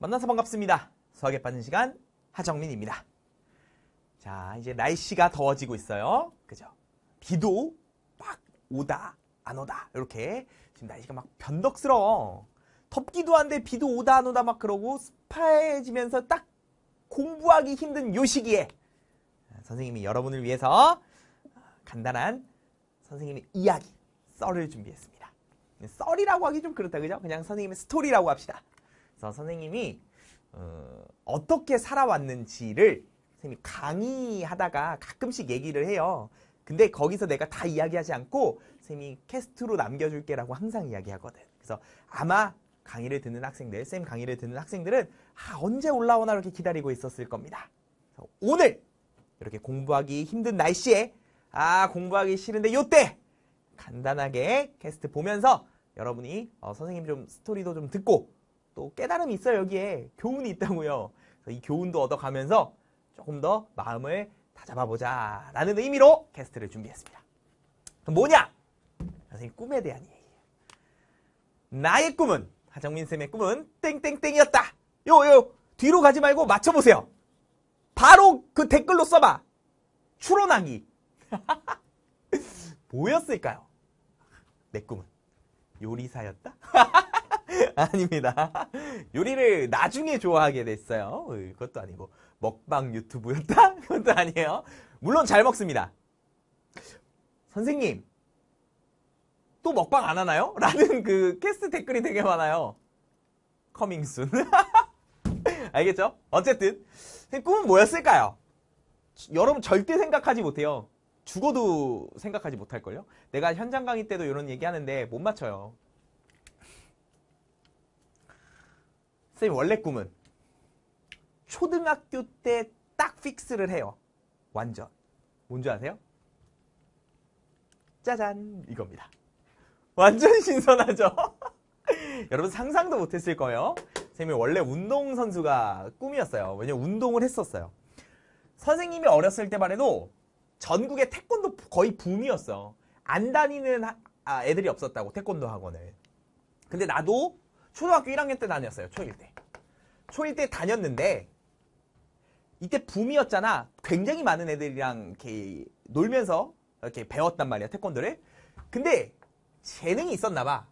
만나서 반갑습니다. 수학에 빠진 시간 하정민입니다. 자, 이제 날씨가 더워지고 있어요. 그죠? 비도 막 오다, 안 오다. 이렇게 지금 날씨가 막 변덕스러워. 덥기도 한데 비도 오다 안 오다 막 그러고 습해지면서 딱 공부하기 힘든 요 시기에 선생님이 여러분을 위해서 간단한 선생님의 이야기, 썰을 준비했습니다. 썰이라고 하기 좀 그렇다, 그죠? 그냥 선생님의 스토리라고 합시다. 그래서 선생님이 어, 떻게 살아왔는지를 선생님이 강의하다가 가끔씩 얘기를 해요. 근데 거기서 내가 다 이야기하지 않고 선생님이 캐스트로 남겨줄게라고 항상 이야기하거든. 그래서 아마 강의를 듣는 학생들, 쌤 강의를 듣는 학생들은 아, 언제 올라오나 이렇게 기다리고 있었을 겁니다. 오늘 이렇게 공부하기 힘든 날씨에 아 공부하기 싫은데 요때 간단하게 캐스트 보면서 여러분이 어, 선생님 좀 스토리도 좀 듣고 또 깨달음이 있어요 여기에 교훈이 있다고요. 이 교훈도 얻어가면서 조금 더 마음을 다잡아보자 라는 의미로 캐스트를 준비했습니다. 뭐냐? 선생님 꿈에 대한 얘기예요. 나의 꿈은 하정민 쌤의 꿈은 땡땡땡이었다. 요요 뒤로 가지 말고 맞춰보세요. 바로 그 댓글로 써봐. 추론하기. 뭐였을까요? 내 꿈은 요리사였다? 아닙니다. 요리를 나중에 좋아하게 됐어요. 그것도 아니고 먹방 유튜브였다? 그것도 아니에요. 물론 잘 먹습니다. 선생님 또 먹방 안 하나요? 라는 그 캐스트 댓글이 되게 많아요. 커밍순. 알겠죠? 어쨌든 꿈은 뭐였을까요? 여러분 절대 생각하지 못해요. 죽어도 생각하지 못할걸요? 내가 현장 강의 때도 이런 얘기 하는데 못 맞춰요. 선생님 원래 꿈은 초등학교 때 딱 픽스를 해요. 완전. 뭔지 아세요? 짜잔 이겁니다. 완전 신선하죠? 여러분 상상도 못했을 거예요. 선생님이 원래 운동선수가 꿈이었어요. 왜냐면 운동을 했었어요. 선생님이 어렸을 때만 해도 전국에 태권도 거의 붐이었어. 안 다니는 아, 애들이 없었다고 태권도 학원을. 근데 나도 초등학교 1학년 때 다녔어요. 초1 때. 초1 때 다녔는데 이때 붐이었잖아. 굉장히 많은 애들이랑 이렇게 놀면서 이렇게 배웠단 말이야 태권도를. 근데 재능이 있었나 봐.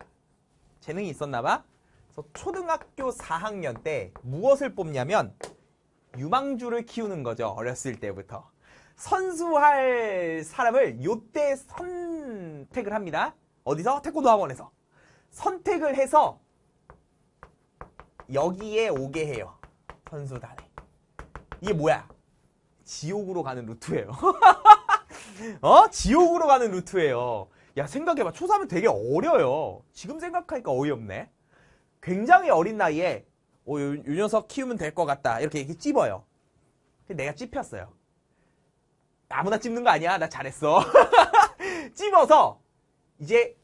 재능이 있었나 봐. 그래서 초등학교 4학년 때 무엇을 뽑냐면 유망주를 키우는 거죠. 어렸을 때부터. 선수할 사람을 요때 선택을 합니다. 어디서? 태권도 학원에서. 선택을 해서 여기에 오게 해요. 선수단에. 이게 뭐야? 지옥으로 가는 루트예요. 어? 지옥으로 가는 루트예요. 야 생각해봐. 초3은 되게 어려요. 지금 생각하니까 어이없네. 굉장히 어린 나이에 어, 요, 요 녀석 키우면 될 것 같다. 이렇게, 이렇게 찝어요. 내가 찝혔어요. 아무나 찝는 거 아니야. 나 잘했어. 찝어서 이제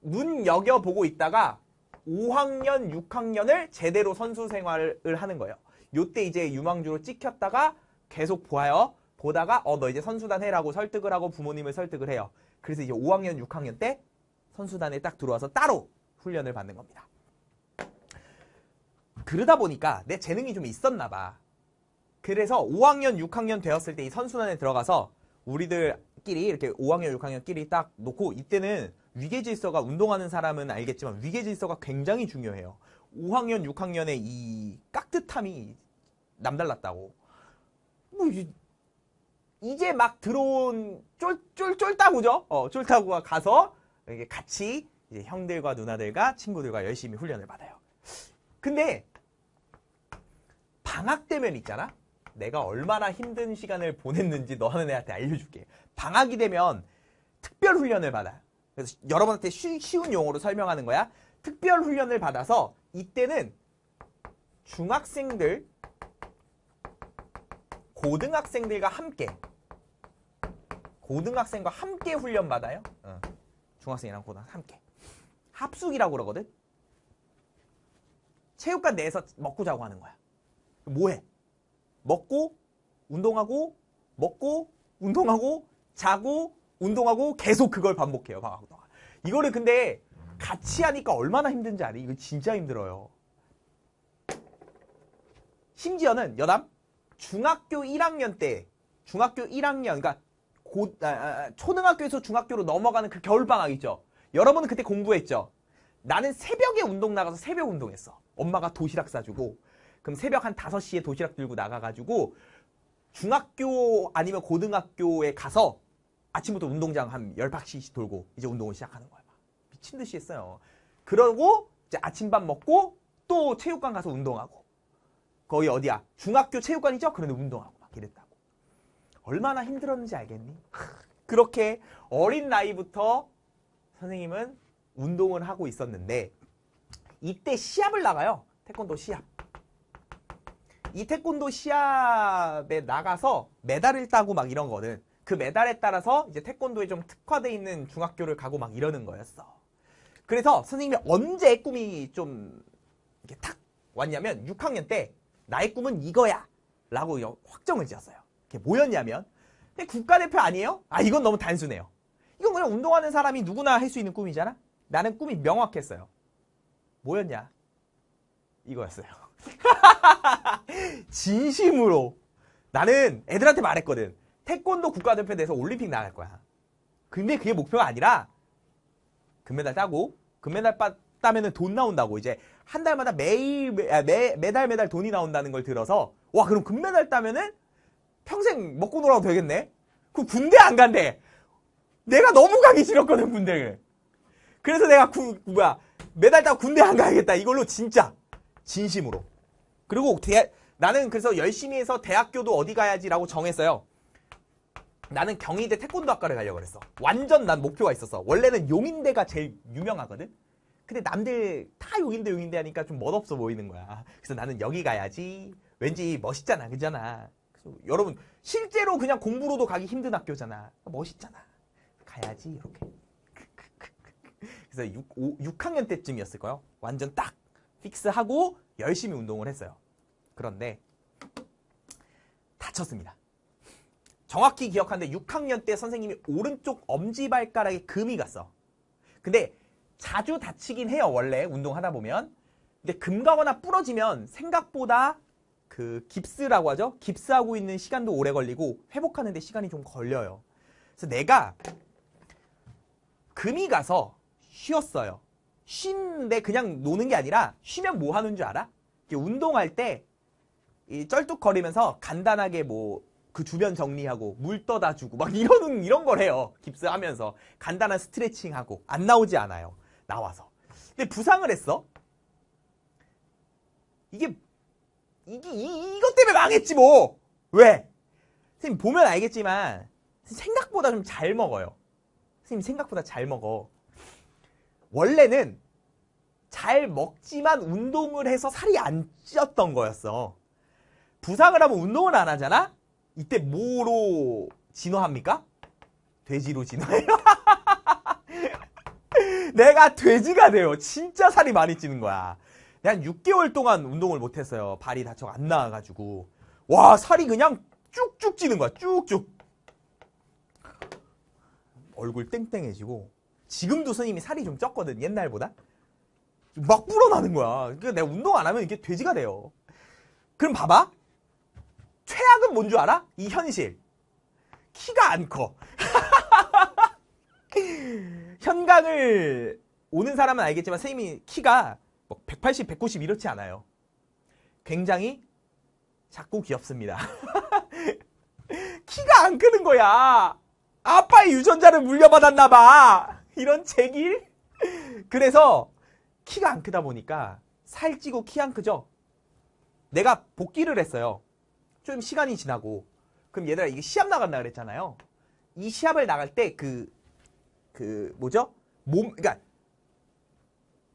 눈 여겨보고 있다가 5학년, 6학년을 제대로 선수 생활을 하는 거예요. 요때 이제 유망주로 찍혔다가 계속 보아요. 보다가 어 너 이제 선수단 해라고 설득을 하고 부모님을 설득을 해요. 그래서 이제 5학년, 6학년 때 선수단에 딱 들어와서 따로 훈련을 받는 겁니다. 그러다 보니까 내 재능이 좀 있었나 봐. 그래서 5학년, 6학년 되었을 때 이 선수단에 들어가서 우리들끼리 이렇게 5학년, 6학년끼리 딱 놓고 이때는 위계 질서가 운동하는 사람은 알겠지만 위계 질서가 굉장히 중요해요. 5학년, 6학년의 이 깍듯함이 남달랐다고. 뭐 이제 막 들어온 쫄, 쫄, 쫄따구죠? 어, 쫄따구가 가서 같이 이제 형들과 누나들과 친구들과 열심히 훈련을 받아요. 근데 방학 되면 있잖아? 내가 얼마나 힘든 시간을 보냈는지 너하는 애한테 알려줄게. 방학이 되면 특별 훈련을 받아요. 그래서 여러분한테 쉬, 쉬운 용어로 설명하는 거야. 특별 훈련을 받아서 이때는 중학생들, 고등학생들과 함께 고등학생과 함께 훈련 받아요. 어. 중학생이랑 고등학생 함께 합숙이라고 그러거든. 체육관 내에서 먹고 자고 하는 거야. 뭐해? 먹고 운동하고 먹고 운동하고 자고 운동하고 계속 그걸 반복해요. 방학 동안. 이거를 근데 같이 하니까 얼마나 힘든지 아니? 이거 진짜 힘들어요. 심지어는 여담 중학교 1학년 때 중학교 1학년 그러니까 고, 아, 아, 초등학교에서 중학교로 넘어가는 그 겨울 방학 있죠. 여러분은 그때 공부했죠. 나는 새벽에 운동 나가서 새벽 운동했어. 엄마가 도시락 싸주고 그럼 새벽 한 5시에 도시락 들고 나가가지고 중학교 아니면 고등학교에 가서 아침부터 운동장 한 10바퀴씩 돌고 이제 운동을 시작하는 거야. 미친 듯이 했어요. 그러고 이제 아침밥 먹고 또 체육관 가서 운동하고 거기 어디야? 중학교 체육관이죠? 그런데 운동하고 막 이랬다고. 얼마나 힘들었는지 알겠니? 그렇게 어린 나이부터 선생님은 운동을 하고 있었는데 이때 시합을 나가요. 태권도 시합. 이 태권도 시합에 나가서 메달을 따고 막 이런 거는 그 메달에 따라서 이제 태권도에 좀 특화돼 있는 중학교를 가고 막 이러는 거였어. 그래서 선생님이 언제 꿈이 좀 이렇게 탁 왔냐면 6학년 때 나의 꿈은 이거야 라고 확정을 지었어요. 그게 뭐였냐면 국가대표 아니에요? 아 이건 너무 단순해요. 이건 그냥 운동하는 사람이 누구나 할 수 있는 꿈이잖아. 나는 꿈이 명확했어요. 뭐였냐? 이거였어요. 진심으로 나는 애들한테 말했거든. 태권도 국가대표 돼서 올림픽 나갈 거야. 근데 그게 목표가 아니라 금메달 따고 금메달 따면은 돈 나온다고 이제 한 달마다 매일 매, 아, 매, 매달 매달 돈이 나온다는 걸 들어서 와 그럼 금메달 따면은 평생 먹고 놀아도 되겠네. 그 군대 안 간대. 내가 너무 가기 싫었거든 군대를. 그래서 내가 구, 뭐야 메달 따고 군대 안 가야겠다 이걸로 진짜 진심으로. 그리고 대, 나는 그래서 열심히 해서 대학교도 어디 가야지라고 정했어요. 나는 경희대 태권도 학과를 가려고 그랬어. 완전 난 목표가 있었어. 원래는 용인대가 제일 유명하거든. 근데 남들 다 용인대 용인대 하니까 좀 멋없어 보이는 거야. 그래서 나는 여기 가야지. 왠지 멋있잖아. 그잖아. 그래서 여러분 실제로 그냥 공부로도 가기 힘든 학교잖아. 멋있잖아. 가야지 이렇게. 그래서 6, 5, 6학년 때쯤이었을 거예요. 완전 딱 픽스하고 열심히 운동을 했어요. 그런데 다쳤습니다. 정확히 기억하는데 6학년 때 선생님이 오른쪽 엄지발가락에 금이 갔어. 근데 자주 다치긴 해요, 원래 운동하다 보면. 근데 금 가거나 부러지면 생각보다 그 깁스라고 하죠. 깁스하고 있는 시간도 오래 걸리고 회복하는데 시간이 좀 걸려요. 그래서 내가 금이 가서 쉬었어요. 쉰데 그냥 노는 게 아니라 쉬면 뭐 하는 줄 알아? 운동할 때 쩔뚝거리면서 간단하게 뭐 그 주변 정리하고 물 떠다 주고 막 이러는 이런 걸 해요. 깁스 하면서 간단한 스트레칭하고 안 나오지 않아요. 나와서. 근데 부상을 했어. 이게 이게 이, 이것 때문에 망했지 뭐. 왜? 선생님 보면 알겠지만 생각보다 좀 잘 먹어요. 선생님 생각보다 잘 먹어. 원래는 잘 먹지만 운동을 해서 살이 안 찌었던 거였어. 부상을 하면 운동을 안 하잖아? 이때 뭐로 진화합니까? 돼지로 진화해요. 내가 돼지가 돼요. 진짜 살이 많이 찌는 거야. 한 6개월 동안 운동을 못했어요. 발이 다쳐 안 나와가지고. 와, 살이 그냥 쭉쭉 찌는 거야. 쭉쭉. 얼굴 땡땡해지고. 지금도 스님이 살이 좀 쪘거든, 옛날보다. 막 불어나는 거야. 그러니까 내가 운동 안 하면 이게 돼지가 돼요. 그럼 봐봐. 최악은 뭔 줄 알아? 이 현실. 키가 안 커. 현강을 오는 사람은 알겠지만 선생님이 키가 뭐 180, 190 이렇지 않아요. 굉장히 작고 귀엽습니다. 키가 안 크는 거야. 아빠의 유전자를 물려받았나 봐. 이런 제길. 그래서 키가 안 크다 보니까 살찌고 키 안 크죠? 내가 복귀를 했어요. 좀 시간이 지나고 그럼 얘들아 이게 시합 나간다 그랬잖아요. 이 시합을 나갈 때 그그 그 뭐죠? 몸 그러니까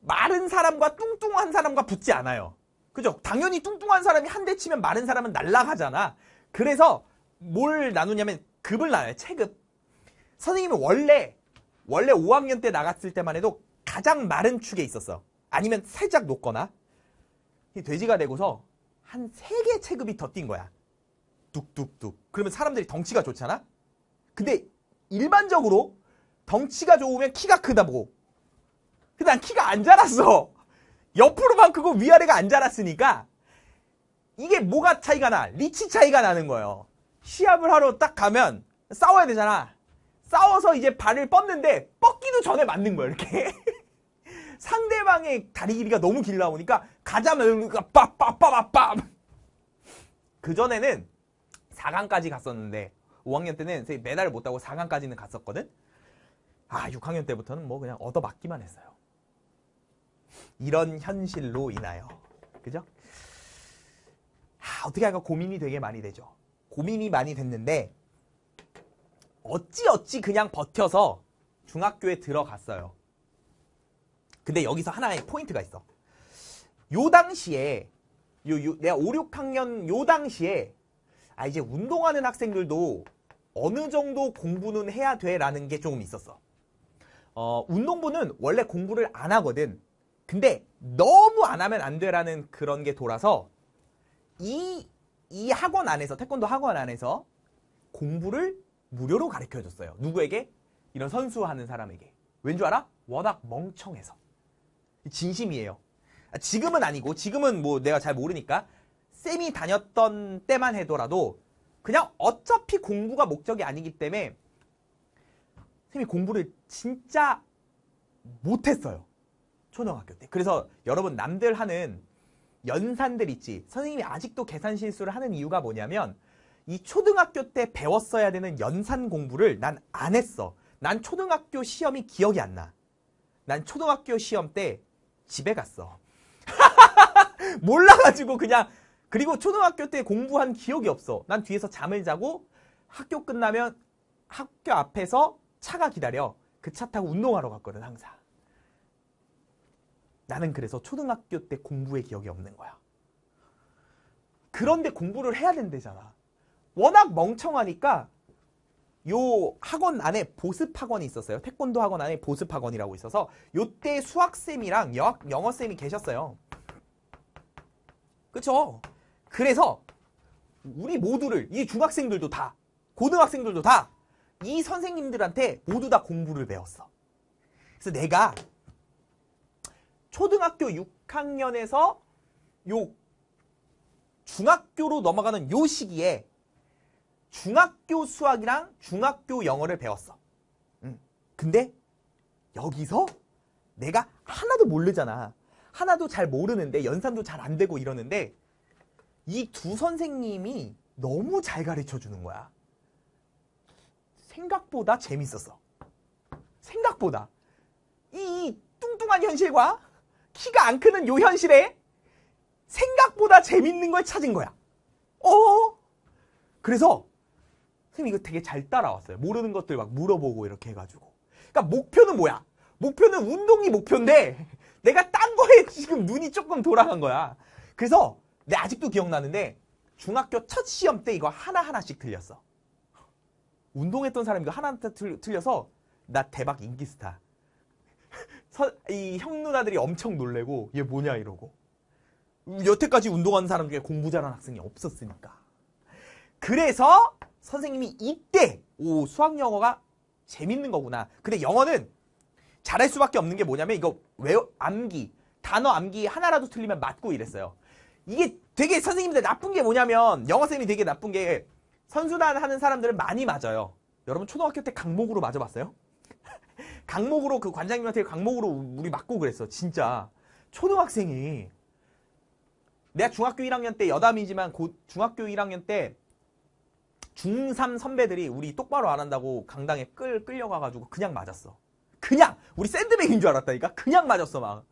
마른 사람과 뚱뚱한 사람과 붙지 않아요. 그죠? 당연히 뚱뚱한 사람이 한 대 치면 마른 사람은 날라가잖아. 그래서 뭘 나누냐면 급을 나눠요. 체급. 선생님은 원래 원래 5학년 때 나갔을 때만 해도 가장 마른 축에 있었어. 아니면 살짝 높거나 돼지가 되고서 한세개 체급이 더 뛴 거야. 뚝뚝뚝. 그러면 사람들이 덩치가 좋잖아? 근데 일반적으로 덩치가 좋으면 키가 크다 보고. 근데 난 키가 안 자랐어. 옆으로만 크고 위아래가 안 자랐으니까 이게 뭐가 차이가 나? 리치 차이가 나는 거예요. 시합을 하러 딱 가면 싸워야 되잖아. 싸워서 이제 발을 뻗는데 뻗기도 전에 맞는 거야 이렇게. 상대방의 다리 길이가 너무 길다 보니까 가자면 빠빠빠빠빠. 그 전에는 4강까지 갔었는데 5학년 때는 메달을 못 따고 4강까지는 갔었거든. 아 6학년 때부터는 뭐 그냥 얻어맞기만 했어요. 이런 현실로 인하여 그죠? 아, 어떻게 할까 고민이 되게 많이 되죠. 고민이 많이 됐는데 어찌 어찌 그냥 버텨서 중학교에 들어갔어요. 근데 여기서 하나의 포인트가 있어. 요 당시에 요, 요 내가 5, 6학년 요 당시에 아 이제 운동하는 학생들도 어느 정도 공부는 해야 돼라는 게 조금 있었어. 어, 운동부는 원래 공부를 안 하거든. 근데 너무 안 하면 안 돼라는 그런 게 돌아서 이, 이 학원 안에서, 태권도 학원 안에서 공부를 무료로 가르쳐 줬어요. 누구에게? 이런 선수하는 사람에게. 왠 줄 알아? 워낙 멍청해서. 진심이에요. 아, 지금은 아니고, 지금은 뭐 내가 잘 모르니까, 쌤이 다녔던 때만 해더라도, 그냥 어차피 공부가 목적이 아니기 때문에, 쌤이 공부를 진짜 못했어요. 초등학교 때. 그래서 여러분 남들 하는 연산들 있지. 선생님이 아직도 계산 실수를 하는 이유가 뭐냐면 이 초등학교 때 배웠어야 되는 연산 공부를 난 안 했어. 난 초등학교 시험이 기억이 안 나. 난 초등학교 시험 때 집에 갔어. 몰라가지고 그냥 그리고 초등학교 때 공부한 기억이 없어. 난 뒤에서 잠을 자고 학교 끝나면 학교 앞에서 차가 기다려. 그 차 타고 운동하러 갔거든 항상. 나는 그래서 초등학교 때 공부의 기억이 없는 거야. 그런데 공부를 해야 된대잖아. 워낙 멍청하니까 요 학원 안에 보습 학원이 있었어요. 태권도 학원 안에 보습 학원이라고 있어서 요때 수학쌤이랑 영어쌤이 계셨어요. 그쵸? 그래서 우리 모두를 이 중학생들도 다 고등학생들도 다 이 선생님들한테 모두 다 공부를 배웠어. 그래서 내가 초등학교 6학년에서 요 중학교로 넘어가는 요 시기에 중학교 수학이랑 중학교 영어를 배웠어. 응. 근데 여기서 내가 하나도 모르잖아. 하나도 잘 모르는데 연산도 잘 안 되고 이러는데 이 두 선생님이 너무 잘 가르쳐 주는 거야. 생각보다 재밌었어. 생각보다. 이 뚱뚱한 현실과 키가 안 크는 요 현실에 생각보다 재밌는 걸 찾은 거야. 어? 그래서 선생님 이거 되게 잘 따라왔어요. 모르는 것들 막 물어보고 이렇게 해가지고. 그러니까 목표는 뭐야? 목표는 운동이 목표인데 내가 딴 거에 지금 눈이 조금 돌아간 거야. 그래서 내 아직도 기억나는데 중학교 첫 시험 때 이거 하나하나씩 틀렸어. 운동했던 사람이 이거 하나 틀려서 나 대박 인기 스타. 이 형 누나들이 엄청 놀래고 얘 뭐냐 이러고. 여태까지 운동하는 사람 중에 공부 잘하는 학생이 없었으니까. 그래서 선생님이 이때 오 수학 영어가 재밌는 거구나. 근데 영어는 잘할 수밖에 없는 게 뭐냐면 이거 외워 암기. 단어 암기 하나라도 틀리면 맞고 이랬어요 이게 되게 선생님들 나쁜 게 뭐냐면 영어 쌤이 되게 나쁜 게 선수단 하는 사람들은 많이 맞아요 여러분 초등학교 때 강목으로 맞아봤어요? 강목으로 그 관장님한테 강목으로 우리 맞고 그랬어. 진짜. 초등학생이 내가 중학교 1학년 때 여담이지만 고, 중학교 1학년 때 중3 선배들이 우리 똑바로 안 한다고 강당에 끌, 끌려가가지고 그냥 맞았어. 그냥! 우리 샌드백인 줄 알았다니까? 그냥 맞았어, 막.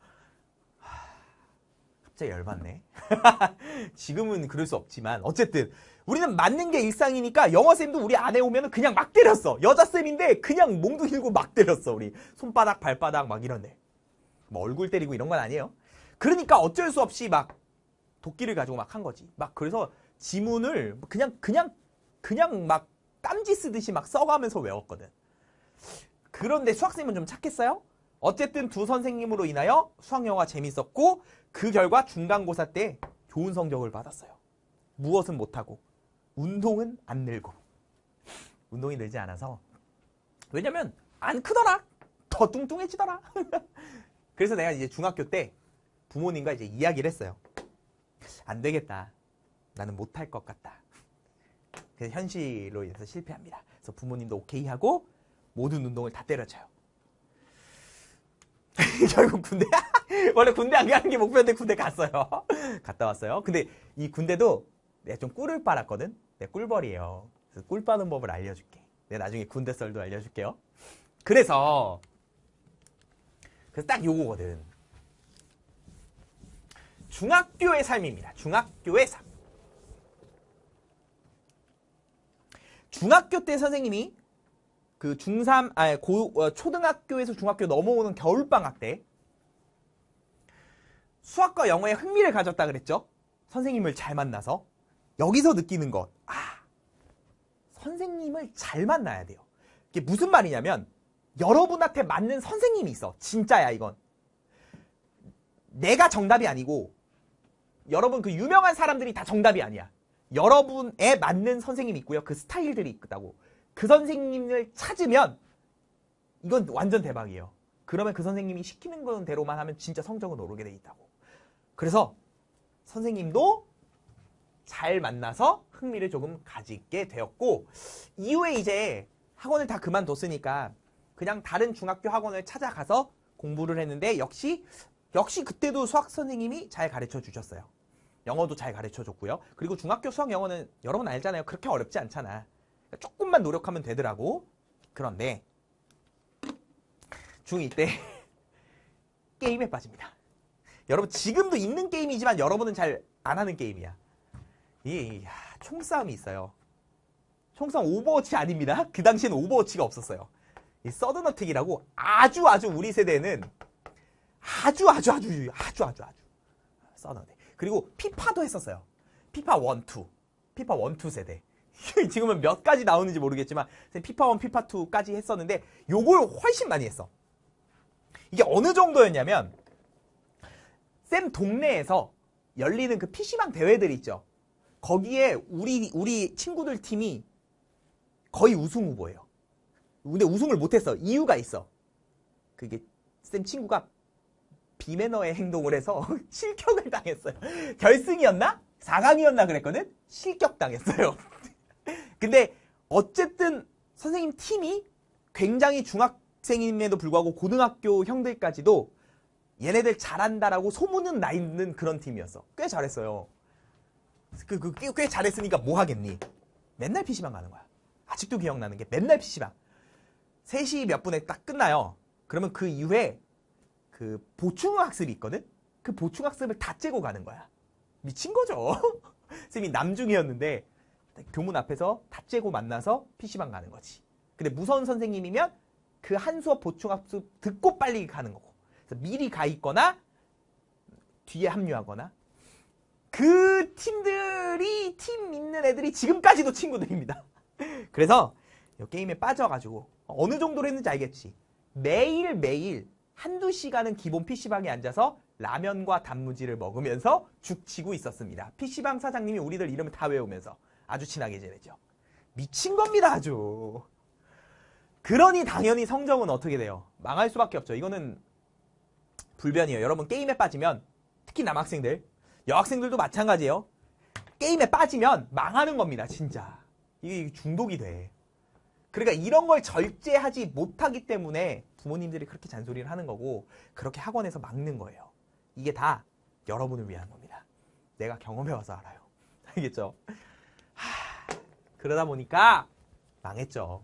갑자기 열받네. 지금은 그럴 수 없지만, 어쨌든, 우리는 맞는 게 일상이니까 영어 쌤도 우리 안에 오면 그냥 막 때렸어. 여자 쌤인데 그냥 몽둥 hil고 막 때렸어. 우리 손바닥, 발바닥 막 이런데. 뭐 얼굴 때리고 이런 건 아니에요. 그러니까 어쩔 수 없이 막 도끼를 가지고 막 한 거지. 막 그래서 지문을 그냥 그냥 그냥 막 깜지 쓰듯이 막 써가면서 외웠거든. 그런데 수학생은 좀 착했어요? 어쨌든 두 선생님으로 인하여 수학 영어가 재밌었고 그 결과 중간고사 때 좋은 성적을 받았어요. 무엇은 못하고 운동은 안 늘고 운동이 늘지 않아서 왜냐면 안 크더라 더 뚱뚱해지더라 그래서 내가 이제 중학교 때 부모님과 이제 이야기를 했어요 안 되겠다 나는 못할 것 같다. 그래서 현실로 인해서 실패합니다. 그래서 부모님도 오케이 하고 모든 운동을 다 때려쳐요. 결국 군대 원래 군대 안 가는 게 목표인데 군대 갔어요. 갔다 왔어요. 근데 이 군대도 내가 좀 꿀을 빨았거든. 내 꿀벌이에요. 그래서 꿀 빠는 법을 알려줄게. 내가 나중에 군대 썰도 알려줄게요. 그래서 그래서 딱 요거거든. 중학교의 삶입니다. 중학교의 삶. 중학교 때 선생님이 그 중3, 아니, 고, 어, 초등학교에서 중학교 넘어오는 겨울방학 때 수학과 영어에 흥미를 가졌다 그랬죠? 선생님을 잘 만나서. 여기서 느끼는 것. 아, 선생님을 잘 만나야 돼요. 이게 무슨 말이냐면, 여러분한테 맞는 선생님이 있어. 진짜야, 이건. 내가 정답이 아니고, 여러분 그 유명한 사람들이 다 정답이 아니야. 여러분에 맞는 선생님이 있고요. 그 스타일들이 있다고. 그 선생님을 찾으면 이건 완전 대박이에요. 그러면 그 선생님이 시키는 건 대로만 하면 진짜 성적은 오르게 돼 있다고. 그래서 선생님도 잘 만나서 흥미를 조금 가지게 되었고 이후에 이제 학원을 다 그만뒀으니까 그냥 다른 중학교 학원을 찾아가서 공부를 했는데 역시 역시 그때도 수학 선생님이 잘 가르쳐 주셨어요. 영어도 잘 가르쳐 줬고요. 그리고 중학교 수학 영어는 여러분 알잖아요. 그렇게 어렵지 않잖아. 그러니까 조금만 노력하면 되더라고. 그런데 중2 때 게임에 빠집니다. 여러분 지금도 있는 게임이지만 여러분은 잘 안 하는 게임이야. 이 총싸움이 있어요. 총싸움 오버워치 아닙니다. 그 당시에는 오버워치가 없었어요. 이 서든어택이라고 아주 아주 우리 세대는 아주 아주 아주 아주 아주 아주 서든어택. 그리고 피파도 했었어요. 피파 1, 2. 피파 1, 2 세대. 지금은 몇 가지 나오는지 모르겠지만 피파 1, 피파 2까지 했었는데 요걸 훨씬 많이 했어. 이게 어느 정도였냐면 쌤 동네에서 열리는 그 PC방 대회들 있죠. 거기에 우리 우리 친구들 팀이 거의 우승 후보예요. 근데 우승을 못했어. 이유가 있어. 그게 쌤 친구가 비매너의 행동을 해서 실격을 당했어요. 결승이었나? 4강이었나 그랬거든? 실격당했어요. 근데 어쨌든 선생님 팀이 굉장히 중학생임에도 불구하고 고등학교 형들까지도 얘네들 잘한다라고 소문은 나 있는 그런 팀이었어. 꽤 잘했어요. 그, 그, 꽤, 꽤 잘했으니까 뭐 하겠니? 맨날 PC방 가는 거야. 아직도 기억나는 게 맨날 PC방. 3시 몇 분에 딱 끝나요. 그러면 그 이후에 그 보충학습이 있거든? 그 보충학습을 다 째고 가는 거야. 미친 거죠. 쌤이 남중이었는데 교문 앞에서 다 째고 만나서 PC방 가는 거지. 근데 무서운 선생님이면 그 한 수업 보충 학습 듣고 빨리 가는 거고. 그래서 미리 가 있거나 뒤에 합류하거나 그 팀들이 팀 있는 애들이 지금까지도 친구들입니다. 그래서 게임에 빠져가지고 어느 정도로 했는지 알겠지. 매일매일 한두 시간은 기본 PC방에 앉아서 라면과 단무지를 먹으면서 죽치고 있었습니다. PC방 사장님이 우리들 이름을 다 외우면서 아주 친하게 지내죠. 미친 겁니다, 아주. 그러니 당연히 성적은 어떻게 돼요? 망할 수밖에 없죠. 이거는 불변이에요. 여러분 게임에 빠지면 특히 남학생들, 여학생들도 마찬가지예요. 게임에 빠지면 망하는 겁니다, 진짜. 이게 중독이 돼. 그러니까 이런 걸 절제하지 못하기 때문에 부모님들이 그렇게 잔소리를 하는 거고 그렇게 학원에서 막는 거예요. 이게 다 여러분을 위한 겁니다. 내가 경험해 와서 알아요. 알겠죠? 하, 그러다 보니까 망했죠.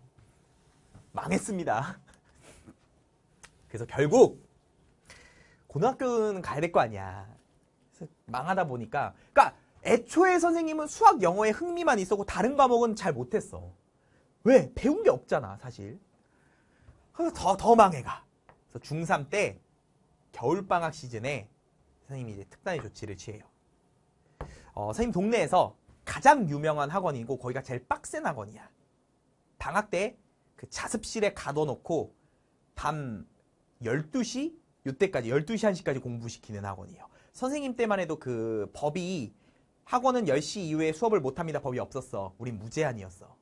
망했습니다. 그래서 결국 고등학교는 가야 될 거 아니야. 망하다 보니까 그러니까 애초에 선생님은 수학 영어에 흥미만 있었고 다른 과목은 잘 못했어. 왜? 배운 게 없잖아, 사실. 그래서 더, 더 망해가. 그래서 중3 때 겨울방학 시즌에 선생님이 이제 특단의 조치를 취해요. 어, 선생님 동네에서 가장 유명한 학원이고 거기가 제일 빡센 학원이야. 방학 때 그 자습실에 가둬놓고 밤 12시? 이때까지 12시 1시까지 공부시키는 학원이에요. 선생님 때만 해도 그 법이 학원은 10시 이후에 수업을 못합니다 법이 없었어. 우린 무제한이었어.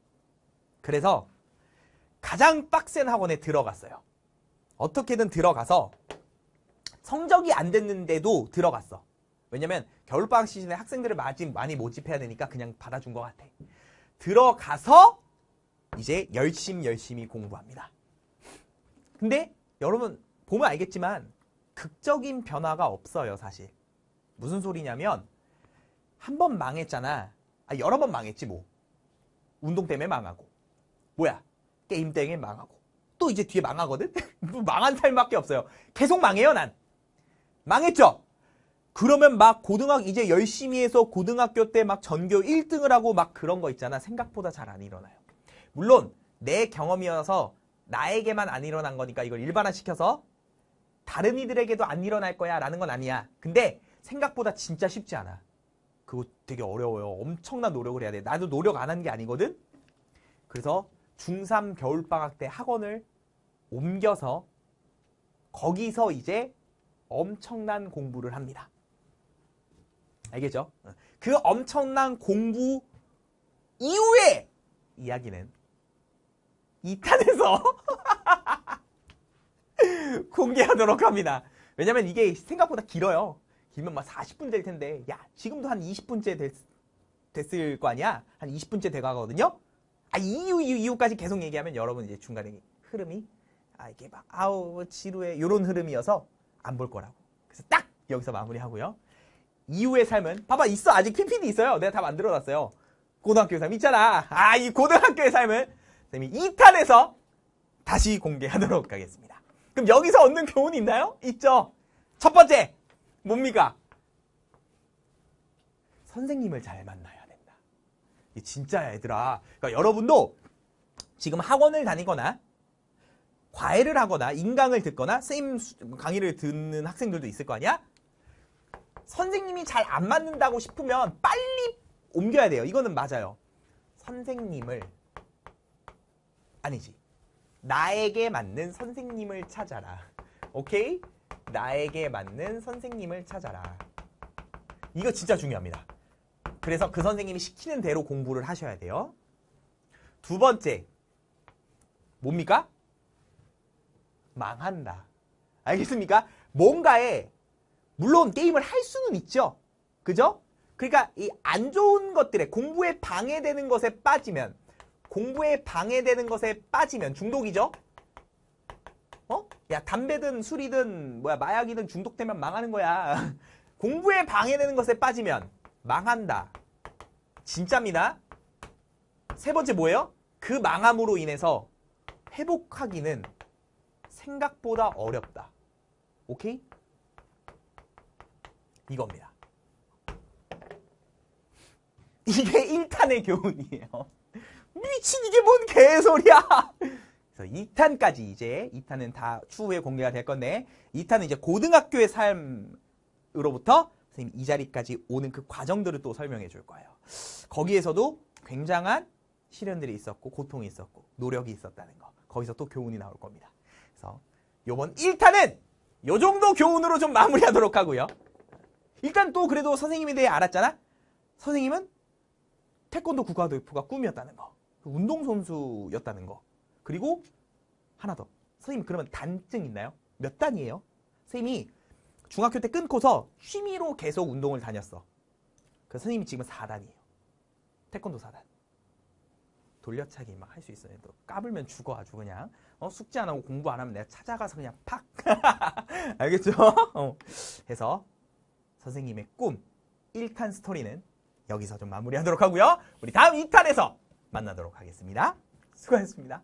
그래서 가장 빡센 학원에 들어갔어요. 어떻게든 들어가서 성적이 안 됐는데도 들어갔어. 왜냐면 겨울방학 시즌에 학생들을 많이, 모집해야 되니까 그냥 받아준 것 같아. 들어가서 이제 열심히 열심히 공부합니다. 근데 여러분 보면 알겠지만 극적인 변화가 없어요, 사실. 무슨 소리냐면 한 번 망했잖아. 아, 여러 번 망했지 뭐. 운동 때문에 망하고. 뭐야? 게임 때문에 망하고. 또 이제 뒤에 망하거든? 뭐 망한 삶밖에 없어요. 계속 망해요, 난. 망했죠? 그러면 막 고등학교 이제 열심히 해서 고등학교 때 막 전교 1등을 하고 막 그런 거 있잖아. 생각보다 잘 안 일어나요. 물론 내 경험이어서 나에게만 안 일어난 거니까 이걸 일반화시켜서 다른 이들에게도 안 일어날 거야 라는 건 아니야. 근데 생각보다 진짜 쉽지 않아. 그거 되게 어려워요. 엄청난 노력을 해야 돼. 나도 노력 안 한 게 아니거든? 그래서 중3 겨울방학 때 학원을 옮겨서 거기서 이제 엄청난 공부를 합니다. 알겠죠? 그 엄청난 공부 이후에 이야기는 2탄에서 공개하도록 합니다. 왜냐면 이게 생각보다 길어요. 길면 막 40분 될 텐데, 야, 지금도 한 20분째 됐, 됐을 거 아니야? 한 20분째 돼가거든요? 아, 이유, 이유, 이유까지 계속 얘기하면 여러분 이제 중간에 흐름이, 아, 이게 막, 아우, 지루해. 요런 흐름이어서 안 볼 거라고. 그래서 딱 여기서 마무리하고요. 이후의 삶은, 봐봐, 있어. 아직 PPT 있어요. 내가 다 만들어 놨어요. 고등학교의 삶 있잖아. 아, 이 고등학교의 삶은, 쌤이 2탄에서 다시 공개하도록 하겠습니다. 그럼 여기서 얻는 교훈이 있나요? 있죠. 첫 번째, 뭡니까? 선생님을 잘 만나야 된다. 이 진짜야, 얘들아. 그러니까 여러분도 지금 학원을 다니거나 과외를 하거나 인강을 듣거나 쌤 강의를 듣는 학생들도 있을 거 아니야? 선생님이 잘 안 맞는다고 싶으면 빨리 옮겨야 돼요. 이거는 맞아요. 선생님을 아니지. 나에게 맞는 선생님을 찾아라. 오케이? 나에게 맞는 선생님을 찾아라. 이거 진짜 중요합니다. 그래서 그 선생님이 시키는 대로 공부를 하셔야 돼요. 두 번째. 뭡니까? 망한다. 알겠습니까? 뭔가에 물론 게임을 할 수는 있죠. 그죠? 그러니까 이 안 좋은 것들에 공부에 방해되는 것에 빠지면 공부에 방해되는 것에 빠지면 중독이죠. 어? 야 담배든 술이든 뭐야 마약이든 중독되면 망하는 거야. 공부에 방해되는 것에 빠지면 망한다. 진짜입니다. 세 번째 뭐예요? 그 망함으로 인해서 회복하기는 생각보다 어렵다. 오케이? 이겁니다. 이게 1탄의 교훈이에요. 미친 이게 뭔 개소리야! 그래서 2탄까지 이제 2탄은 다 추후에 공개가 될 건데 2탄은 이제 고등학교의 삶으로부터 선생님 이 자리까지 오는 그 과정들을 또 설명해 줄 거예요. 거기에서도 굉장한 시련들이 있었고 고통이 있었고 노력이 있었다는 거. 거기서 또 교훈이 나올 겁니다. 그래서 요번 1탄은 요 정도 교훈으로 좀 마무리하도록 하고요. 일단 또 그래도 선생님에 대해 알았잖아? 선생님은 태권도 국가대표가 꿈이었다는 거. 운동선수였다는 거. 그리고 하나 더. 선생님 그러면 단증 있나요? 몇 단이에요? 선생님이 중학교 때 끊고서 취미로 계속 운동을 다녔어. 그 선생님이 지금 4단이에요. 태권도 4단. 돌려차기 막 할 수 있어요. 또 까불면 죽어 아주 그냥. 어, 숙제 안 하고 공부 안 하면 내가 찾아가서 그냥 팍. 알겠죠? 어. 해서 선생님의 꿈 1탄 스토리는 여기서 좀 마무리하도록 하고요. 우리 다음 2탄에서 만나도록 하겠습니다. 수고하셨습니다.